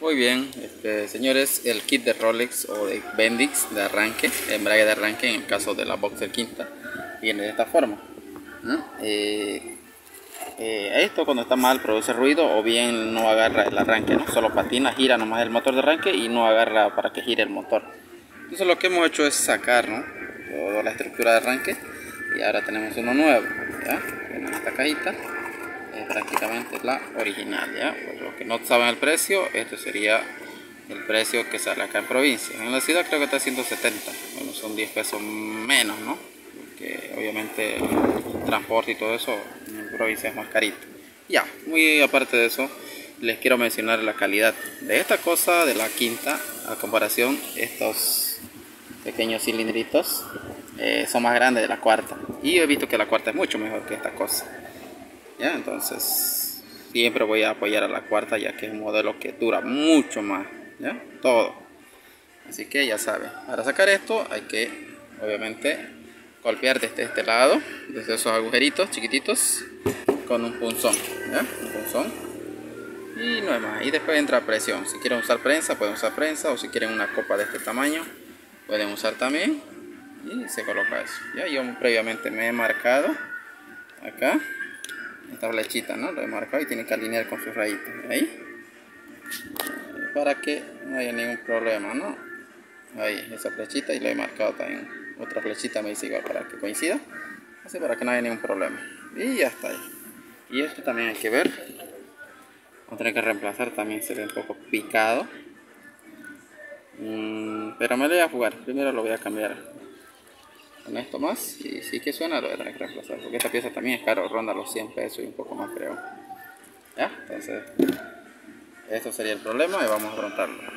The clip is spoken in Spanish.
Muy bien, este, señores, el kit de Rolex o de Bendix de arranque, embrague de arranque en el caso de la Boxer Quinta, viene de esta forma. Eh, eh, esto cuando está mal produce ruido o bien no agarra el arranque, ¿no? solo patina, gira nomás el motor de arranque y no agarra para que gire el motor. Entonces lo que hemos hecho es sacar toda la estructura de arranque y ahora tenemos uno nuevo. ¿ya? En esta cajita es prácticamente la original ya pues los que no saben el precio este sería el precio que sale acá en provincia. En la ciudad creo que está 170 bueno son 10 pesos menos no porque obviamente el transporte y todo eso en provincia es más carito. Ya muy aparte de eso les quiero mencionar la calidad de esta cosa de la quinta a comparación estos pequeños cilindritos eh, son más grandes de la cuarta. Y he visto que la cuarta es mucho mejor que esta cosa ya entonces siempre voy a apoyar a la cuarta ya que es un modelo que dura mucho más ya todo. Así que ya saben para sacar esto hay que obviamente golpear desde este lado desde esos agujeritos chiquititos con un punzón ¿ya? un punzón. Y no es más. Y después entra presión. Si quieren usar prensa pueden usar prensa o si quieren una copa de este tamaño pueden usar también. Y se coloca eso ya yo previamente me he marcado acá esta flechita, ¿no? Lo he marcado y tiene que alinear con sus rayitas, ahí. Para que no haya ningún problema, ¿no? Ahí, esa flechita y lo he marcado también. Otra flechita me dice igual para que coincida. Así para que no haya ningún problema. Y ya está ahí. Y esto también hay que ver. Vamos a que reemplazar, también se ve un poco picado. Mm, pero me lo voy a jugar. Primero lo voy a cambiar con esto más y si que suena lo voy a tener que reemplazar porque esta pieza también es caro, ronda los 100 pesos y un poco más creo. Ya, entonces esto sería el problema y vamos a afrontarlo